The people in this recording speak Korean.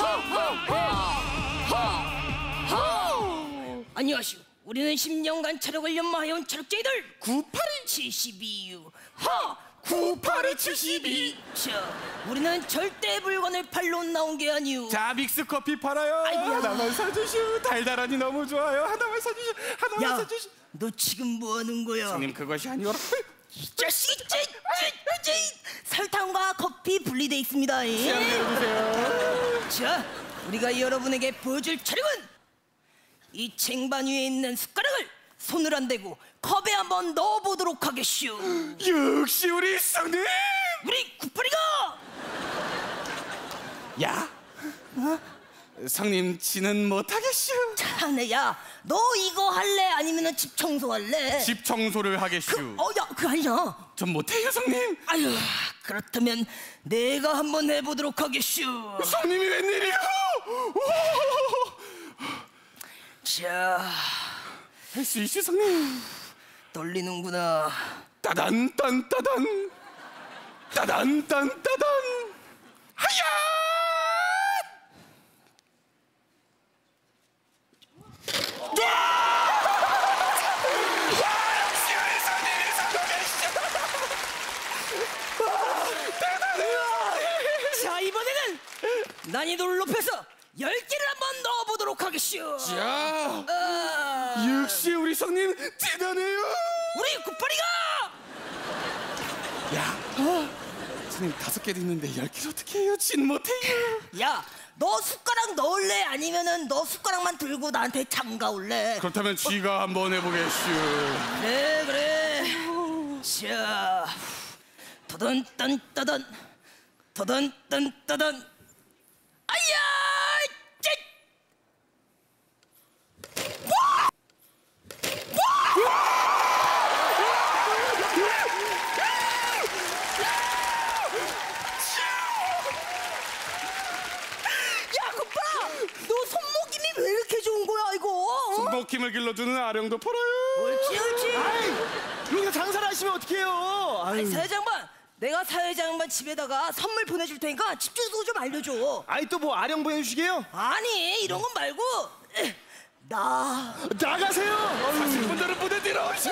허허허허허 안녕하시오. 우리는 10년간 체력을 연마해온 체력제이들. 98은 72유. 하! 98은 72 자, 우리는 절대 물건을 팔로 나온 게 아니오. 자 믹스커피 팔아요. 아이고야. 하나만 사주시오. 달달하니 너무 좋아요. 하나만 사주시오. 하나만 야, 사주시오. 너 지금 뭐하는 거야? 손님 그것이 아니오. 이 자식이 쟤, 쟤, 쟤, 설탕과 커피 분리돼 있습니다. 예? 시험 내려주세요 자, 우리가 여러분에게 보여줄 촬영은 이 쟁반 위에 있는 숟가락을 손을 안 대고 컵에 한번 넣어보도록 하겠슈. 역시 우리 성님 우리 구파리가 야 성님 지는 못하겠슈 자네야, 너 이거 할래 아니면은 집 청소할래? 집 청소를 하겠슈 그, 어, 야, 그 아니야. 전 못해요 성님 아유, 그렇다면 내가 한번 해보도록 하겠슈. 성님이 웬일이요 자, 할 수 있슈 성님 떨리는구나. 따단 딴 따단 따단 딴 따단 하야 자, 이번에는 난이도를 높여서 열 개를 한번 넣어보도록 하겠슈. 야 아, 역시 우리 성님 대단해요 우리 구파리가 야 성님 다섯 개도 있는데 열 개를 어떻게 해요 진 못해요 야, 너 숟가락 넣을래 아니면은 너 숟가락만 들고 나한테 장가 올래? 그렇다면 쥐가 한번 해보겠슈 그래 그래. 자, 떠던 딴 떠던 떠던 딴 떠던. 아야, 찌! 야, 구파라, 너 손목임이 왜 이렇게 좋은 거야 손목힘을 길러주는 아령도 팔아요 옳지 옳지. 여기서 장사를 하시면 어떡해요? 아유. 사회장반, 내가 사회장반 집에다가 선물 보내줄 테니까 집 주소 좀 알려줘. 아이 또 뭐 아령 보여주시게요? 아니 이런 건 말고 에, 나 나가세요. 사실 분들은 무대 뒤로 오시